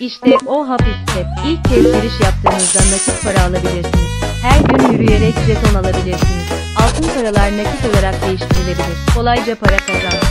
İşte o hapiste. İlk kez giriş yaptığınızda nakit para alabilirsiniz. Her gün yürüyerek jeton alabilirsiniz. Altın paralar nakit olarak değiştirilebilir. Kolayca para kazan.